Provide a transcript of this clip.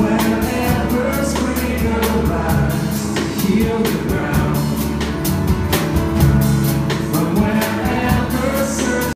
Whenever screen arrives, heal the ground.